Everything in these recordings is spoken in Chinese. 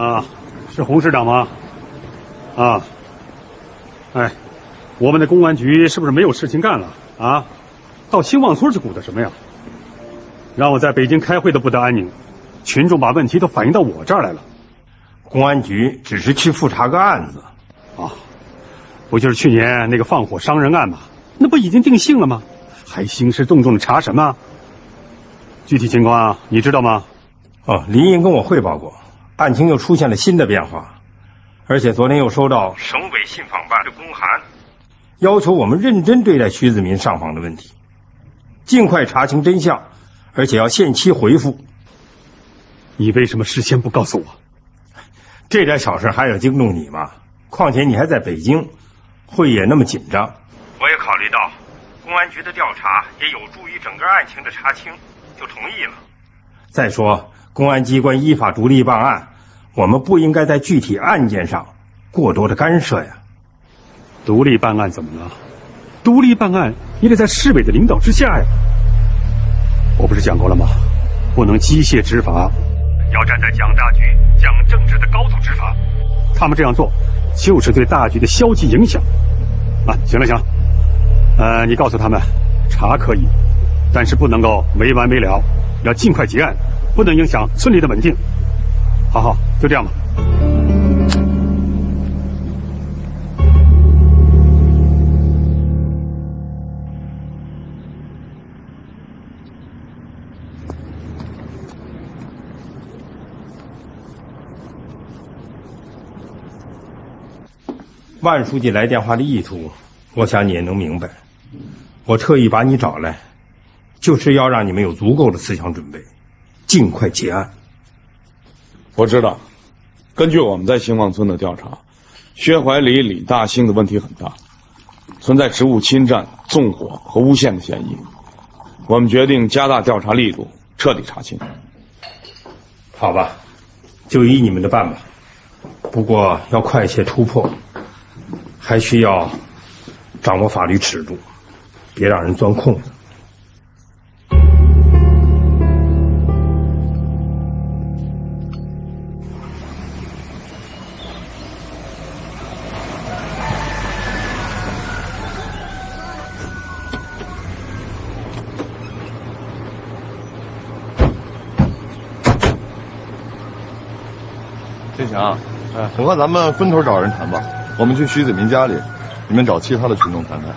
啊，是洪市长吗？啊，哎，我们的公安局是不是没有事情干了啊？到兴旺村去鼓捣什么呀？让我在北京开会都不得安宁，群众把问题都反映到我这儿来了。公安局只是去复查个案子，啊，不就是去年那个放火伤人案吗？那不已经定性了吗？还兴师动众的查什么？具体情况你知道吗？哦，林英跟我汇报过，案情又出现了新的变化，而且昨天又收到省委信访办的公函，要求我们认真对待徐子民上访的问题，尽快查清真相，而且要限期回复。你为什么事先不告诉我？这点小事还要惊动你吗？况且你还在北京，会也那么紧张。我也考虑到公安局的调查也有助于整个案情的查清，就同意了。再说。公安机关依法独立办案，我们不应该在具体案件上过多的干涉呀。独立办案怎么了？独立办案也得在市委的领导之下呀。我不是讲过了吗？不能机械执法，要站在讲大局、讲政治的高度执法。他们这样做，就是对大局的消极影响。啊，行了行了，呃，你告诉他们，查可以，但是不能够没完没了，要尽快结案。不能影响村里的稳定。好好，就这样吧。万书记来电话的意图，我想你也能明白。我特意把你找来，就是要让你们有足够的思想准备。尽快结案。我知道，根据我们在兴旺村的调查，薛怀礼、李大兴的问题很大，存在职务侵占、纵火和诬陷的嫌疑。我们决定加大调查力度，彻底查清。好吧，就依你们的办吧。不过要快一些突破，还需要掌握法律尺度，别让人钻空子。我看咱们分头找人谈吧。我们去徐子民家里，你们找其他的群众谈谈，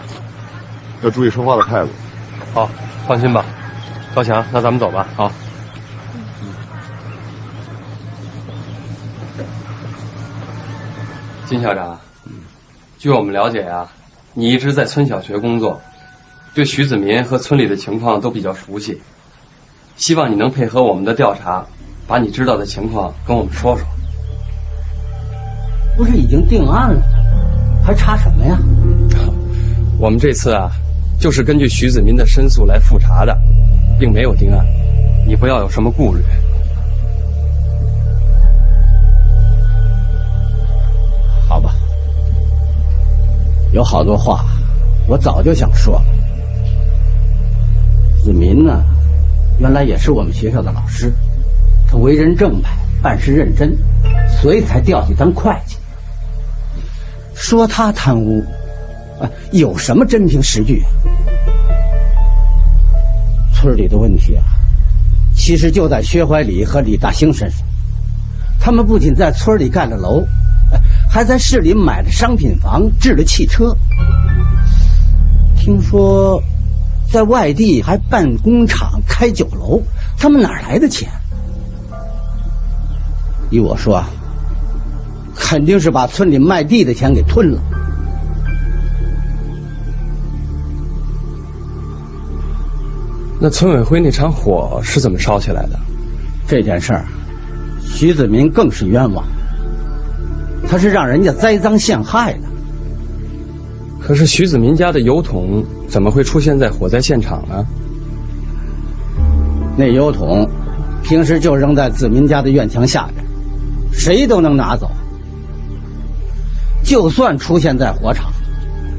要注意说话的态度。好，放心吧，高强，那咱们走吧。好。金校长，据我们了解呀，你一直在村小学工作，对徐子民和村里的情况都比较熟悉。希望你能配合我们的调查，把你知道的情况跟我们说说。不是已经定案了，还查什么呀？我们这次啊，就是根据徐子民的申诉来复查的，并没有定案，你不要有什么顾虑。好吧，有好多话，我早就想说了。子民呢，原来也是我们学校的老师，他为人正派，办事认真，所以才调去当会计。说他贪污，啊，有什么真凭实据？村里的问题啊，其实就在薛怀礼和李大兴身上。他们不仅在村里盖了楼，还在市里买了商品房、置了汽车。听说在外地还办工厂、开酒楼，他们哪来的钱？依我说啊。肯定是把村里卖地的钱给吞了。那村委会那场火是怎么烧起来的？这件事儿，徐子民更是冤枉。他是让人家栽赃陷害的。可是徐子民家的油桶怎么会出现在火灾现场呢？那油桶平时就扔在子民家的院墙下边，谁都能拿走。就算出现在火场，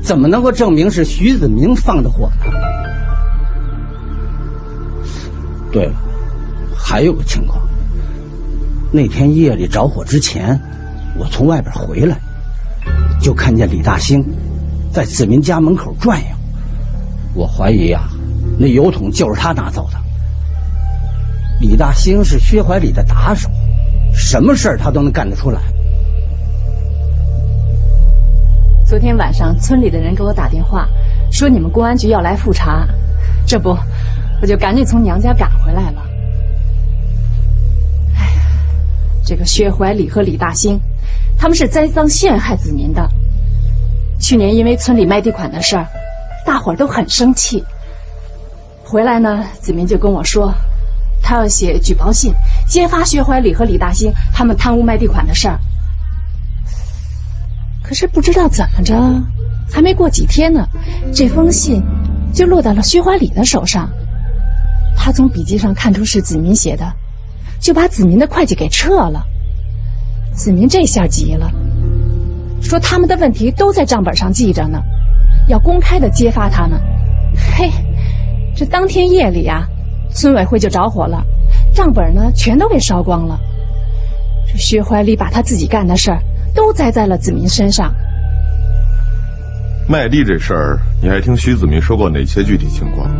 怎么能够证明是徐子明放的火呢？对了，还有个情况，那天夜里着火之前，我从外边回来，就看见李大兴在子民家门口转悠。我怀疑呀，那油桶就是他拿走的。李大兴是薛怀礼的打手，什么事儿他都能干得出来。昨天晚上村里的人给我打电话，说你们公安局要来复查，这不，我就赶紧从娘家赶回来了。哎呀，这个薛怀礼和李大兴，他们是栽赃陷害子民的。去年因为村里卖地款的事儿，大伙儿都很生气。回来呢，子民就跟我说，他要写举报信，揭发薛怀礼和李大兴他们贪污卖地款的事儿。可是不知道怎么着，还没过几天呢，这封信就落到了薛怀礼的手上。他从笔记上看出是子民写的，就把子民的会计给撤了。子民这下急了，说他们的问题都在账本上记着呢，要公开的揭发他们。嘿，这当天夜里啊，村委会就着火了，账本呢全都给烧光了。这薛怀礼把他自己干的事儿。都栽在了子民身上。卖地这事儿，你还听徐子民说过哪些具体情况？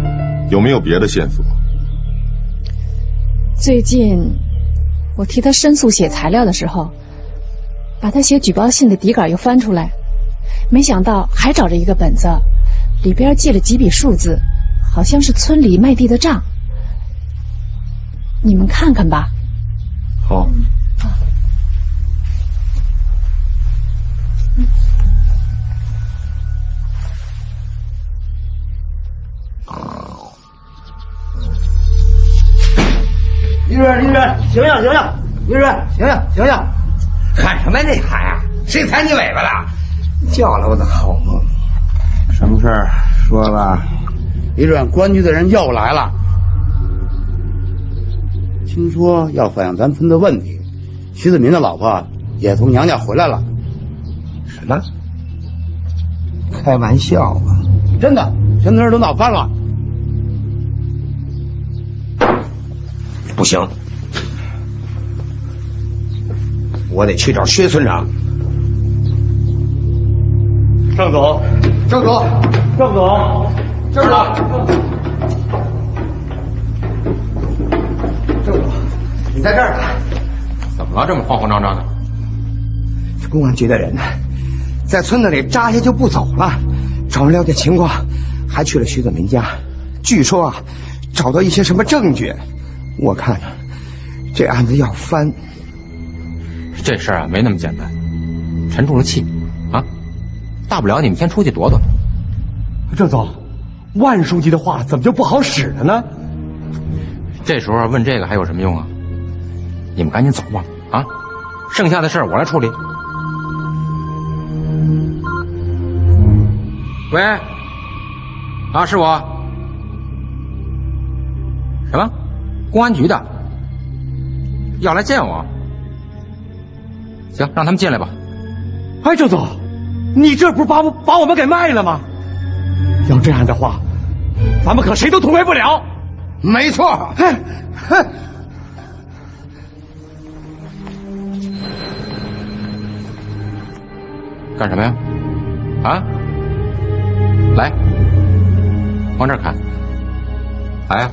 有没有别的线索？最近，我替他申诉写材料的时候，把他写举报信的底稿又翻出来，没想到还找着一个本子，里边记了几笔数字，好像是村里卖地的账。你们看看吧。好。李主任，李主任，醒醒，醒醒！李主任，醒醒，醒醒！喊什么你喊呀？谁踩你尾巴了？叫了我的好梦。什么事儿？说吧。李主任，公安局的人又来了，听说要反映咱村的问题。徐子明的老婆也从娘家回来了。什么？开玩笑吧？真的，全村都闹翻了。不行，我得去找薛村长。郑总，郑总，郑总，郑总，郑总，你在这儿呢？怎么了？这么慌慌张张的？这公安局的人呢，在村子里扎下就不走了。找人了解情况，还去了徐子民家。据说啊，找到一些什么证据。我看，这案子要翻。这事儿啊，没那么简单，沉住了气，啊，大不了你们先出去躲躲。郑总，万书记的话怎么就不好使了呢？这时候问这个还有什么用啊？你们赶紧走吧，啊，剩下的事儿我来处理。喂，啊，是我。什么？公安局的要来见我，行，让他们进来吧。哎，郑总，你这不是把我把我们给卖了吗？要这样的话，咱们可谁都突围不了。没错。哼干什么呀？啊？来，往这砍。来呀！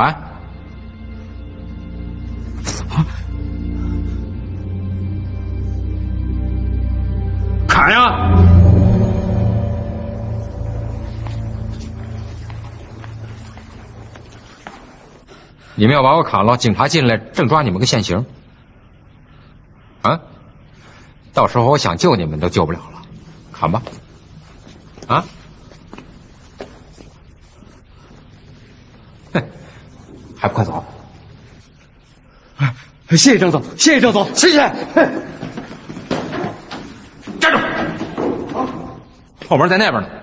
砍！砍呀！你们要把我砍了，警察进来正抓你们个现行。啊！到时候我想救你们都救不了了，砍吧！啊！还不快走！谢谢郑总，谢谢郑总，谢谢。站住！后门在那边呢。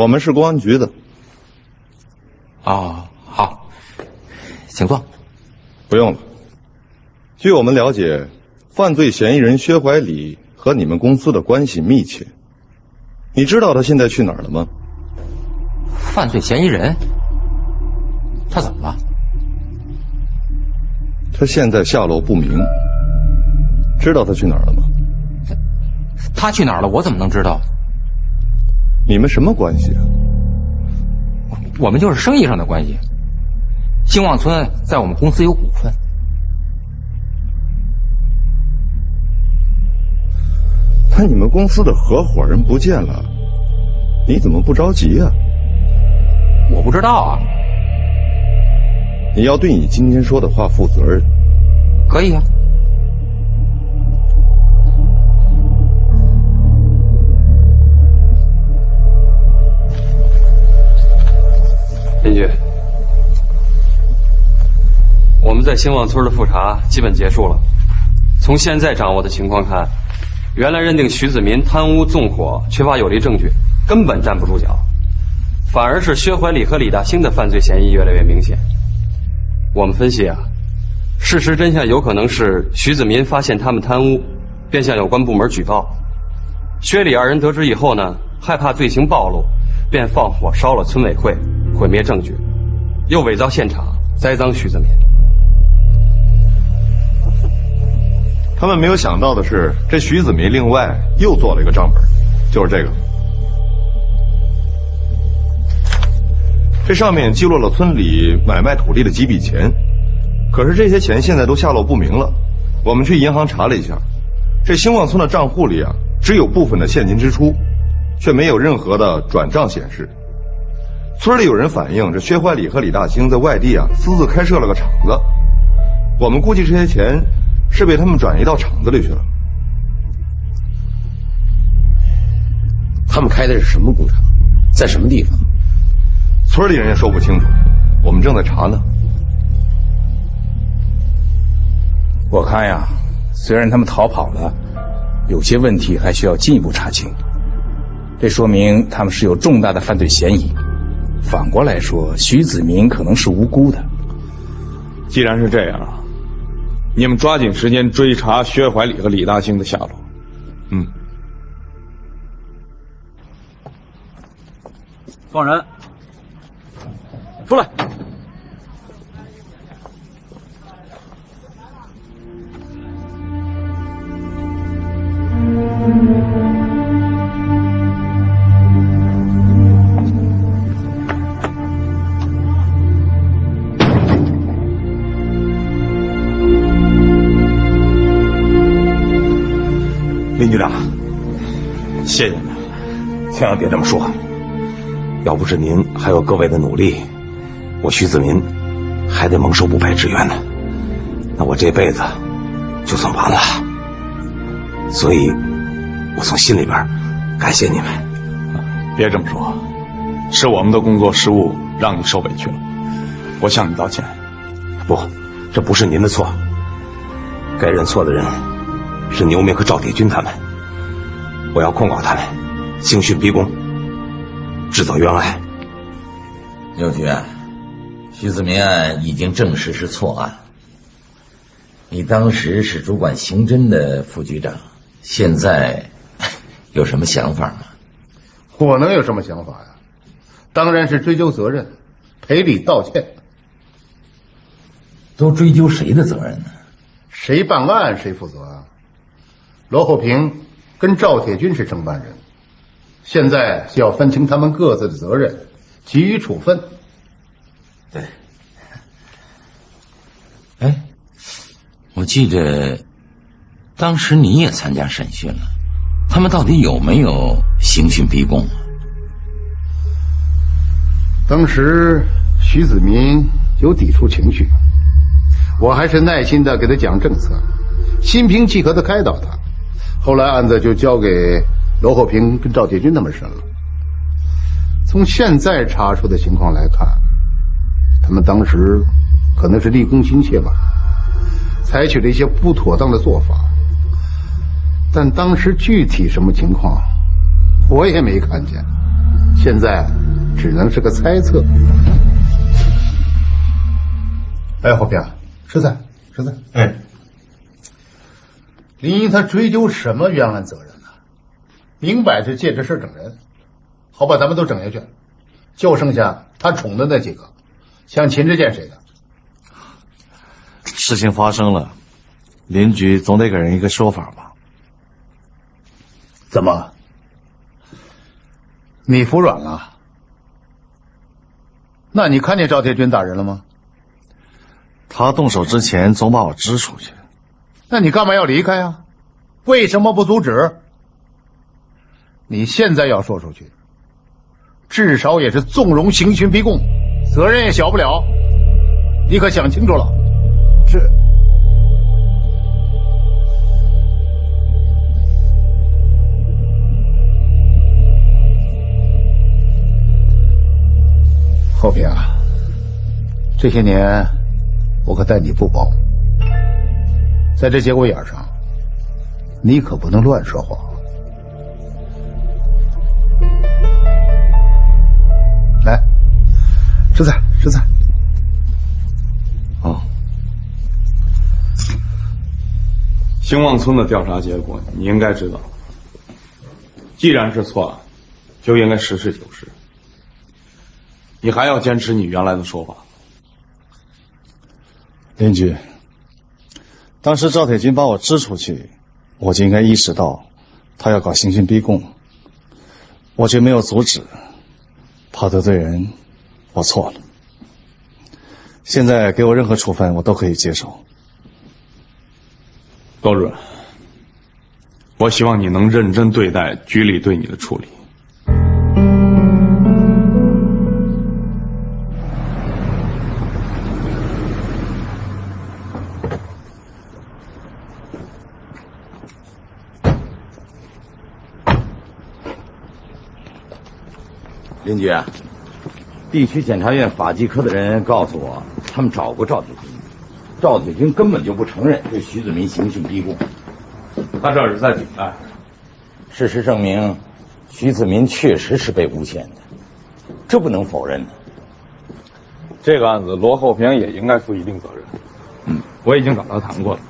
我们是公安局的。哦，好，请坐。不用了。据我们了解，犯罪嫌疑人薛怀礼和你们公司的关系密切。你知道他现在去哪儿了吗？犯罪嫌疑人？他怎么了？他现在下落不明。知道他去哪儿了吗？他去哪儿了？我怎么能知道？你们什么关系啊？我们就是生意上的关系。兴旺村在我们公司有股份。那你们公司的合伙人不见了，你怎么不着急啊？我不知道啊。你要对你今天说的话负责任。可以啊。邻居，我们在兴旺村的复查基本结束了。从现在掌握的情况看，原来认定徐子民贪污纵火缺乏有力证据，根本站不住脚，反而是薛怀礼和李大兴的犯罪嫌疑越来越明显。我们分析啊，事实真相有可能是徐子民发现他们贪污，便向有关部门举报。薛李二人得知以后呢，害怕罪行暴露，便放火烧了村委会。毁灭证据，又伪造现场，栽赃徐子民。他们没有想到的是，这徐子民另外又做了一个账本，就是这个。这上面记录了村里买卖土地的几笔钱，可是这些钱现在都下落不明了。我们去银行查了一下，这兴旺村的账户里啊，只有部分的现金支出，却没有任何的转账显示。村里有人反映，这薛怀礼和李大兴在外地啊私自开设了个厂子。我们估计这些钱是被他们转移到厂子里去了。他们开的是什么工厂，在什么地方？村里人也说不清楚，我们正在查呢。我看呀，虽然他们逃跑了，有些问题还需要进一步查清。这说明他们是有重大的犯罪嫌疑。反过来说，徐子明可能是无辜的。既然是这样，你们抓紧时间追查薛怀礼和李大兴的下落。嗯。放人，出来。谢谢您，千万别这么说。要不是您还有各位的努力，我徐子民还得蒙受不白之冤呢。那我这辈子就算完了。所以，我从心里边感谢你们。别这么说，是我们的工作失误让你受委屈了，我向你道歉。不，这不是您的错。该认错的人。是牛明和赵铁军他们，我要控告他们刑讯逼供，制造冤案。刘局，徐子明案已经证实是错案。你当时是主管刑侦的副局长，现在有什么想法吗？我能有什么想法呀？当然是追究责任，赔礼道歉。都追究谁的责任呢？谁办案谁负责啊？罗厚平跟赵铁军是承办人，现在就要分清他们各自的责任，给予处分。对。哎，我记得当时你也参加审讯了，他们到底有没有刑讯逼供？当时徐子民有抵触情绪，我还是耐心的给他讲政策，心平气和的开导他。后来案子就交给罗厚平跟赵铁军他们审了。从现在查出的情况来看，他们当时可能是立功心切吧，采取了一些不妥当的做法。但当时具体什么情况，我也没看见，现在只能是个猜测。哎，后边，实在，实在，哎，林英他追究什么冤案责任呢？明摆着借这事整人。好把，咱们都整下去，就剩下他宠的那几个，像秦志健谁的？事情发生了，邻居总得给人一个说法吧？怎么？你服软了？那你看见赵铁军打人了吗？他动手之前总把我支出去。那你干嘛要离开啊？为什么不阻止？你现在要说出去。至少也是纵容刑讯逼供，责任也小不了。你可想清楚了？这后平啊，这些年我可待你不薄，在这节骨眼上，你可不能乱说话。实在，实在。啊，兴旺村的调查结果你应该知道。既然是错案，就应该实事求是。你还要坚持你原来的说法？邻居，当时赵铁军把我支出去，我就应该意识到他要搞刑讯逼供，我却没有阻止，怕得罪人。我错了，现在给我任何处分，我都可以接受。高主任，我希望你能认真对待局里对你的处理。邻居。地区检察院法纪科的人告诉我，他们找过赵铁军，赵铁军根本就不承认对徐子民刑讯逼供，他这是在抵赖。事实证明，徐子民确实是被诬陷的，这不能否认的。这个案子，罗厚平也应该负一定责任。嗯，我已经找他谈过了，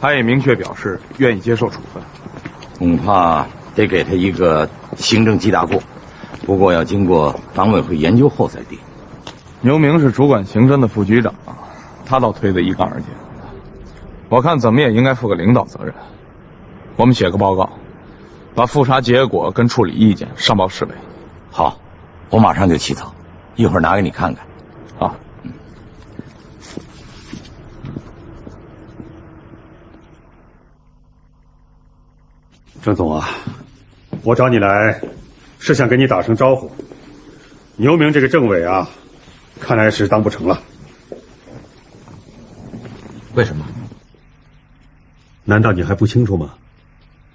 他也明确表示愿意接受处分，恐怕得给他一个行政记大过。不过要经过党委会研究后再定。牛明是主管刑侦的副局长，他倒推得一干二净。我看怎么也应该负个领导责任。我们写个报告，把复查结果跟处理意见上报市委。好，我马上就起草，一会儿拿给你看看。好。郑总啊，我找你来。是想跟你打声招呼，牛明这个政委啊，看来是当不成了。为什么？难道你还不清楚吗？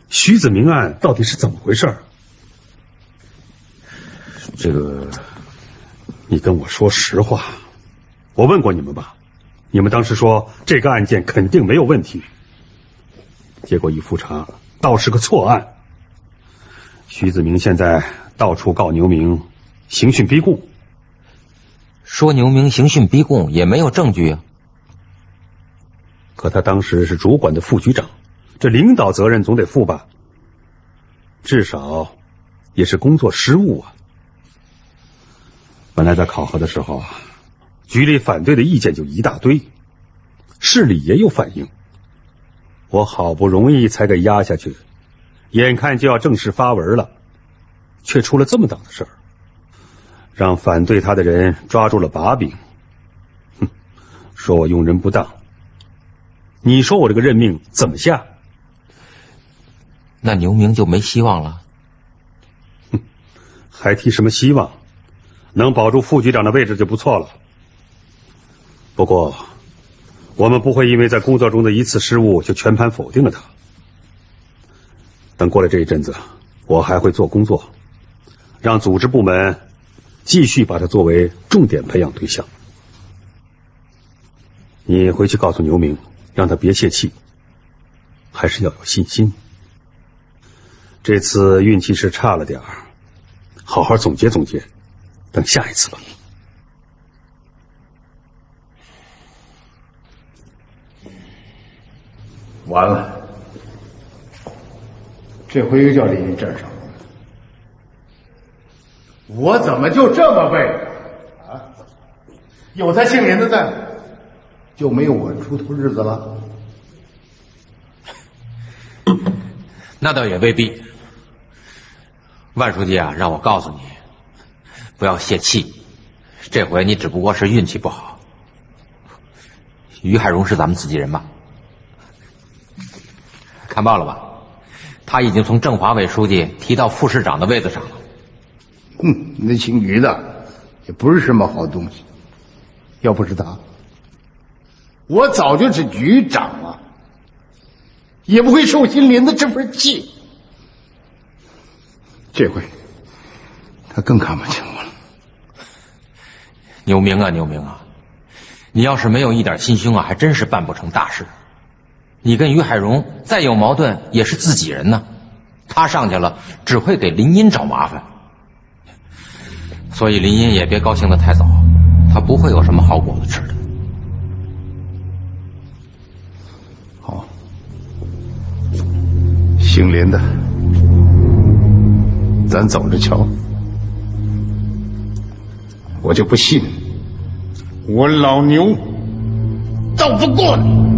徐子明案到底是怎么回事？这个，你跟我说实话。我问过你们吧，你们当时说这个案件肯定没有问题，结果一复查，倒是个错案。徐子明现在到处告牛明刑讯逼供，说牛明刑讯逼供也没有证据啊。可他当时是主管的副局长，这领导责任总得负吧？至少也是工作失误啊。本来在考核的时候啊，局里反对的意见就一大堆，市里也有反应，我好不容易才给压下去。眼看就要正式发文了，却出了这么档子事儿，让反对他的人抓住了把柄。哼，说我用人不当。你说我这个任命怎么下？那牛明就没希望了。哼，还提什么希望？能保住副局长的位置就不错了。不过，我们不会因为在工作中的一次失误就全盘否定了他。等过了这一阵子，我还会做工作，让组织部门继续把他作为重点培养对象。你回去告诉牛明，让他别泄气，还是要有信心。这次运气是差了点儿，好好总结总结，等下一次吧。完了，这回又叫林林站上了，我怎么就这么背啊？有他姓林的在，就没有我出头日子了。那倒也未必。万书记啊，让我告诉你，不要泄气，这回你只不过是运气不好。于海荣是咱们自己人吧？看报了吧？他已经从政法委书记提到副市长的位子上了。哼，那姓于的也不是什么好东西。要不是他，我早就是局长了，也不会受心林的这份气。这回他更看不起我了。牛明啊，牛明啊，你要是没有一点心胸啊，还真是办不成大事。你跟于海荣再有矛盾，也是自己人呢。他上去了，只会给林荫找麻烦。所以林荫也别高兴的太早，他不会有什么好果子吃的。好，姓林的，咱走着瞧。我就不信，我老牛斗不过你。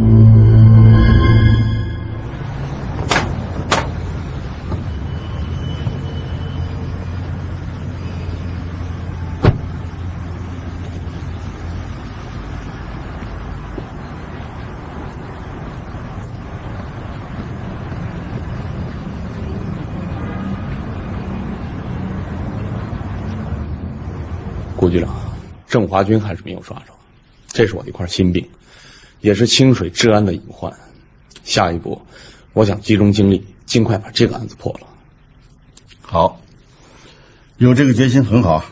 顾局长，郑华军还是没有抓着，这是我的一块心病，也是清水治安的隐患。下一步，我想集中精力，尽快把这个案子破了。好，有这个决心很好。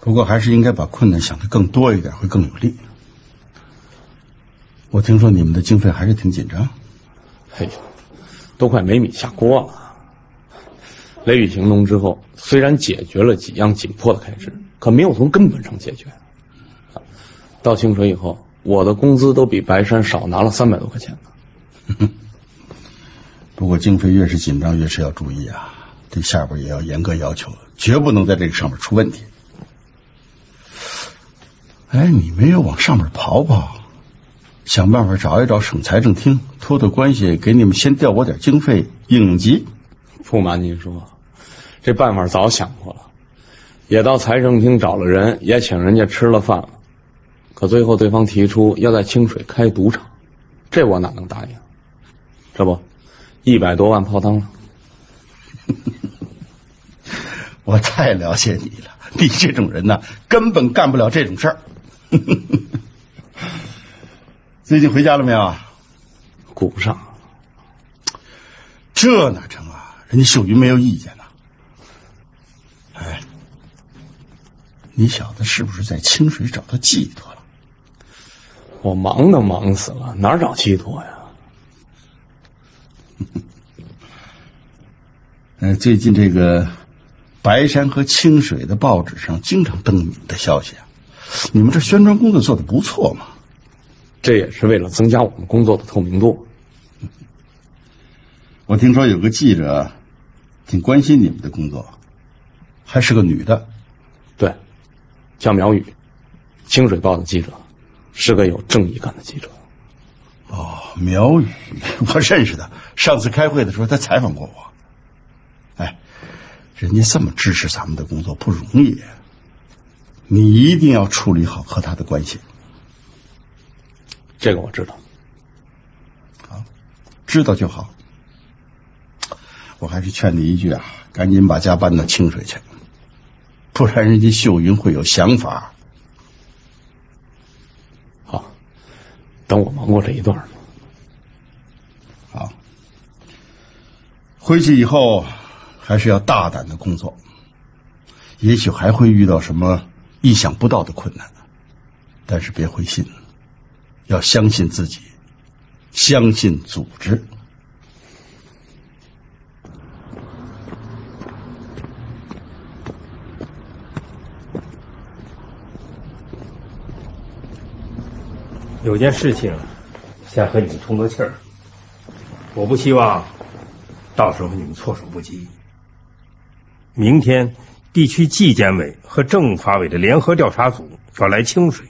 不过还是应该把困难想得更多一点，会更有利。我听说你们的经费还是挺紧张。哎呦，都快没米下锅了。雷雨行动之后，虽然解决了几样紧迫的开支，可没有从根本上解决。到清水以后，我的工资都比白山少拿了三百多块钱呢。不过经费越是紧张，越是要注意啊，对下边也要严格要求，绝不能在这个上面出问题。哎，你没有往上面跑跑，想办法找一找省财政厅，托托关系，给你们先调拨点经费应应急。不瞒您说，这办法早想过了，也到财政厅找了人，也请人家吃了饭了，可最后对方提出要在清水开赌场，这我哪能答应？这不，一百多万泡汤了。我太了解你了，你这种人呢，根本干不了这种事儿。最近回家了没有？顾不上。这哪成啊？人家秀云没有意见呢。哎，你小子是不是在清水找到寄托了？我忙都忙死了，哪找寄托呀？嗯，最近这个白山和清水的报纸上经常登你们的消息啊，你们这宣传工作做的不错嘛。这也是为了增加我们工作的透明度。我听说有个记者挺关心你们的工作，还是个女的。对，叫苗雨，清水报的记者，是个有正义感的记者。哦，苗雨，我认识他。上次开会的时候，他采访过我。哎，人家这么支持咱们的工作不容易，你一定要处理好和他的关系。这个我知道。啊，知道就好。我还是劝你一句啊，赶紧把家搬到清水去，不然人家秀云会有想法。好，等我忙过这一段。好，回去以后还是要大胆的工作，也许还会遇到什么意想不到的困难，但是别灰心，要相信自己，相信组织。有件事情，想和你们通个气儿。我不希望到时候你们措手不及。明天，地区纪检委和政法委的联合调查组要来清水，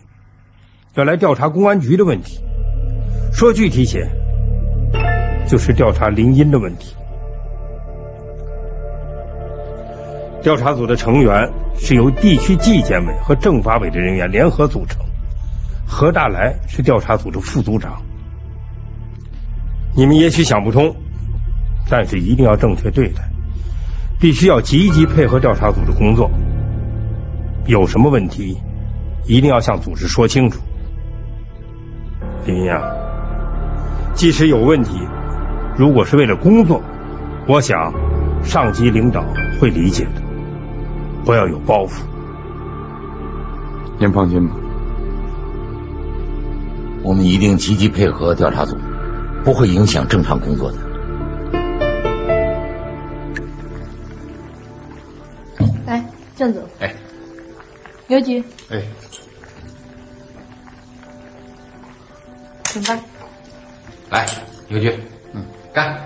要来调查公安局的问题。说具体些，就是调查林荫的问题。调查组的成员是由地区纪检委和政法委的人员联合组成。何大来是调查组的副组长。你们也许想不通，但是一定要正确对待，必须要积极配合调查组的工作。有什么问题，一定要向组织说清楚。林呀，即使有问题，如果是为了工作，我想上级领导会理解的。不要有包袱。您放心吧。我们一定积极配合调查组，不会影响正常工作的。来，郑总。哎，刘局。哎，请吧。来，刘局。嗯，干。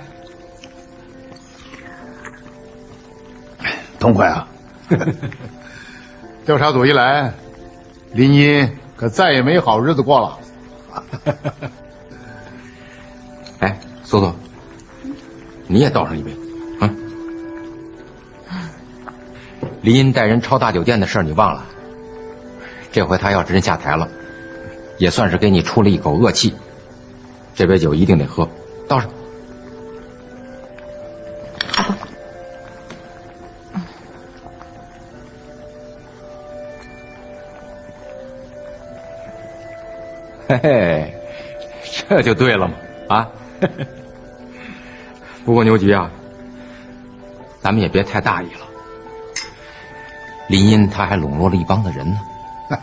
痛快啊！调查组一来，林荫可再也没好日子过了。哎，苏苏，你也倒上一杯，啊！林荫带人抄大酒店的事儿你忘了？这回他要真下台了，也算是给你出了一口恶气。这杯酒一定得喝，倒上。嘿嘿，这就对了嘛！啊，不过牛局啊，咱们也别太大意了。林荫他还笼络了一帮子人呢，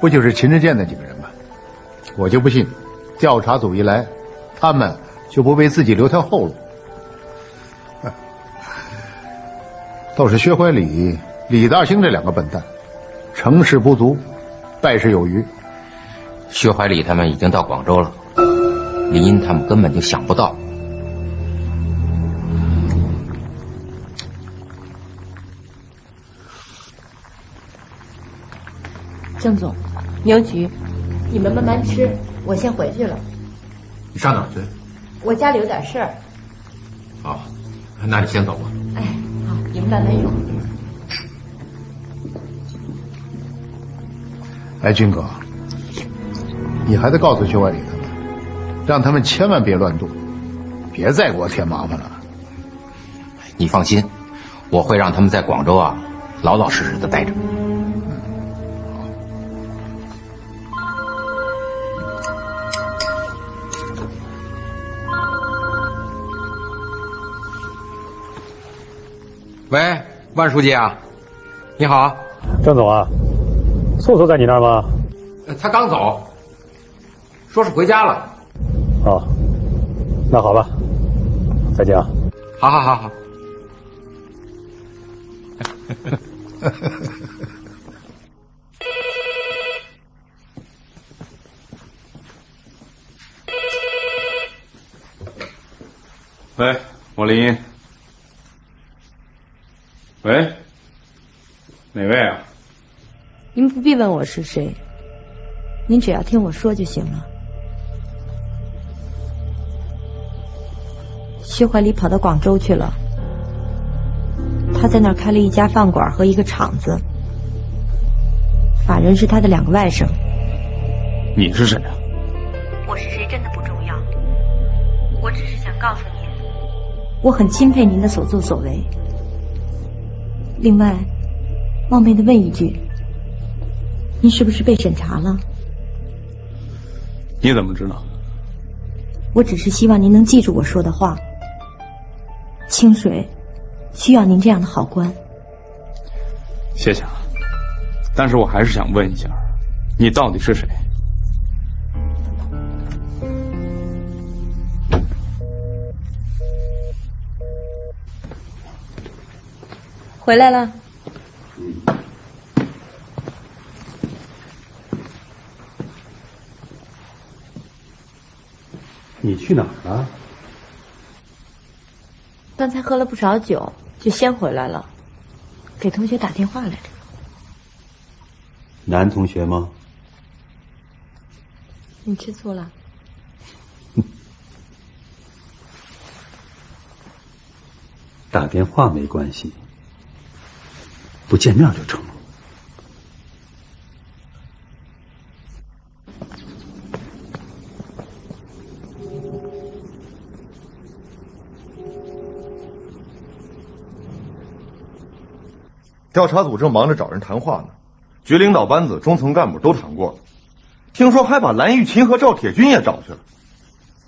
不就是秦志健那几个人吗？我就不信，调查组一来，他们就不为自己留条后路。倒是薛怀礼、李大兴这两个笨蛋，成事不足，败事有余。薛怀礼他们已经到广州了，林荫他们根本就想不到。郑总，牛局，你们慢慢吃，我先回去了。你上哪儿去？我家里有点事儿。好，那你先走吧。哎，好，你们慢慢用。哎，军哥。你还得告诉薛怀礼他们，让他们千万别乱动，别再给我添麻烦了。你放心，我会让他们在广州啊，老老实实的待着。喂，万书记啊，你好，郑总啊，素素在你那儿吗？他刚走。说是回家了，哦，那好吧，再见啊！好好好好。喂，王林。喂，哪位啊？您不必问我是谁，您只要听我说就行了。薛怀礼跑到广州去了，他在那儿开了一家饭馆和一个厂子，法人是他的两个外甥。你是谁啊？我是谁真的不重要，我只是想告诉您，我很钦佩您的所作所为。另外，冒昧的问一句，您是不是被审查了？你怎么知道？我只是希望您能记住我说的话。清水需要您这样的好官。谢谢啊，但是我还是想问一下，你到底是谁？回来了。你去哪儿了？刚才喝了不少酒，就先回来了，给同学打电话来着。男同学吗？你吃醋了？打电话没关系，不见面就成。调查组正忙着找人谈话呢，局领导班子、中层干部都谈过了，听说还把蓝玉琴和赵铁军也找去了。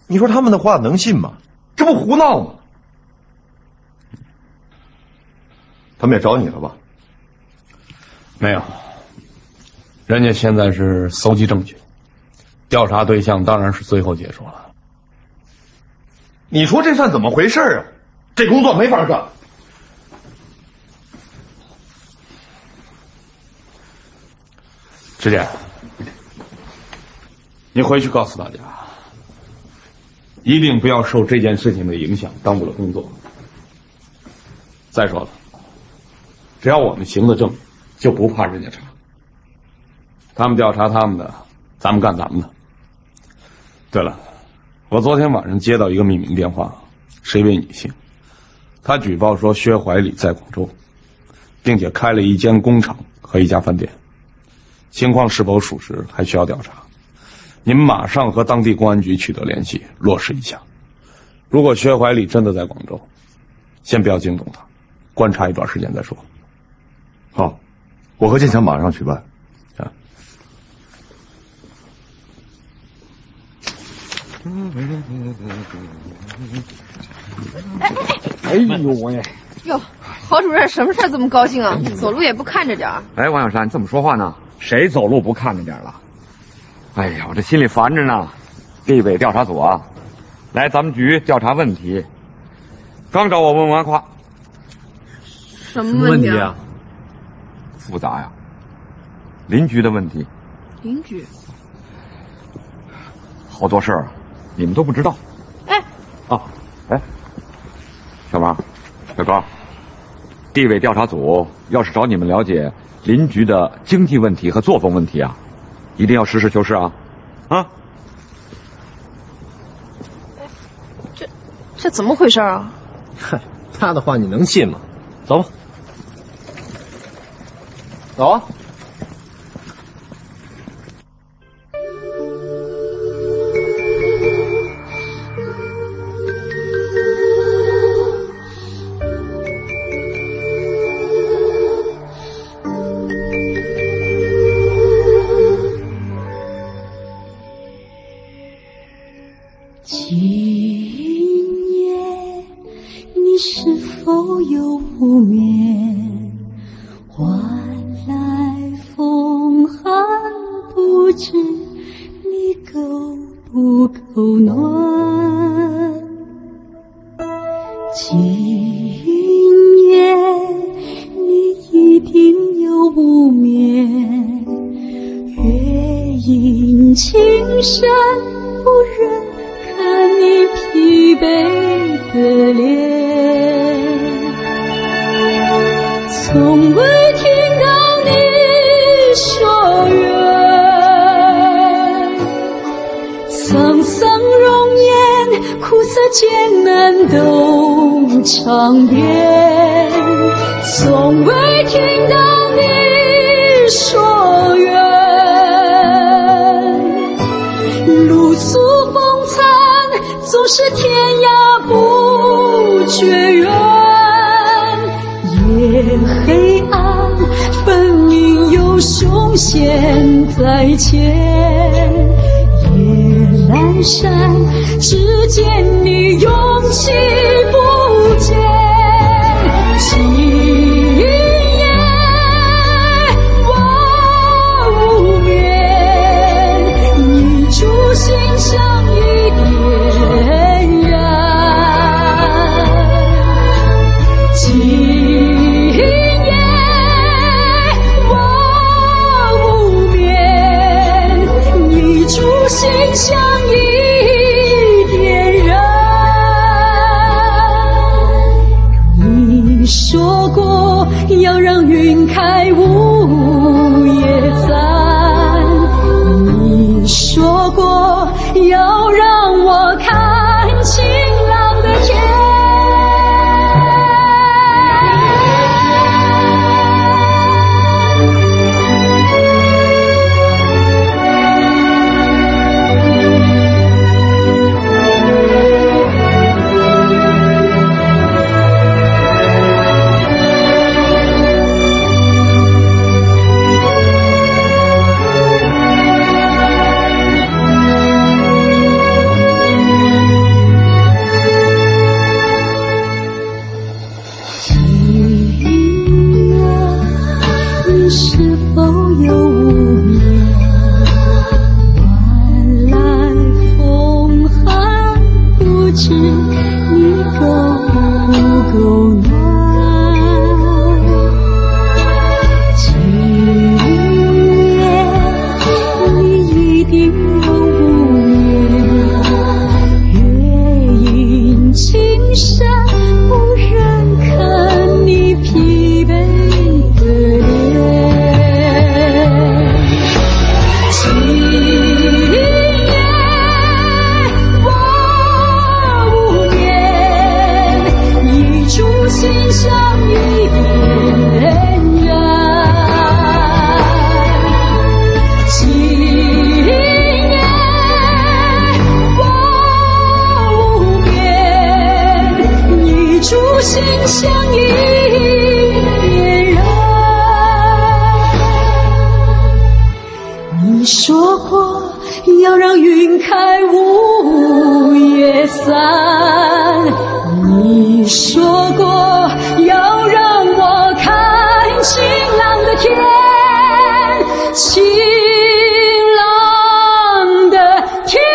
你说他们的话能信吗？这不胡闹吗？他们也找你了吧？没有，人家现在是搜集证据，调查对象当然是最后结束了。你说这算怎么回事啊？这工作没法干。师姐，你回去告诉大家，一定不要受这件事情的影响，耽误了工作。再说了，只要我们行得正，就不怕人家查。他们调查他们的，咱们干咱们的。对了，我昨天晚上接到一个匿名电话，是一位女性，她举报说薛怀礼在广州，并且开了一间工厂和一家饭店。情况是否属实，还需要调查。您马上和当地公安局取得联系，落实一下。如果薛怀礼真的在广州，先不要惊动他，观察一段时间再说。好，我和建强马上去办。啊。哎呦喂！哟，郝主任什么事这么高兴啊？走路也不看着点儿。哎，王小山，你怎么说话呢？谁走路不看着点了？哎呀，我这心里烦着呢。地委调查组啊，来咱们局调查问题，刚找我问完话。什么问题啊？复杂呀，邻居的问题。邻居？好多事儿，你们都不知道。哎。啊，哎，小王，小高，地委调查组要是找你们了解。邻局的经济问题和作风问题啊，一定要实事求是啊！啊，这这怎么回事啊？嗨，他的话你能信吗？走吧，走啊！饮青山不忍看你疲惫的脸从未听到你说远沧桑容颜苦涩艰难都尝遍从未听到是天涯不绝缘，夜黑暗，分明有凶险在前，夜阑珊，只见你勇气。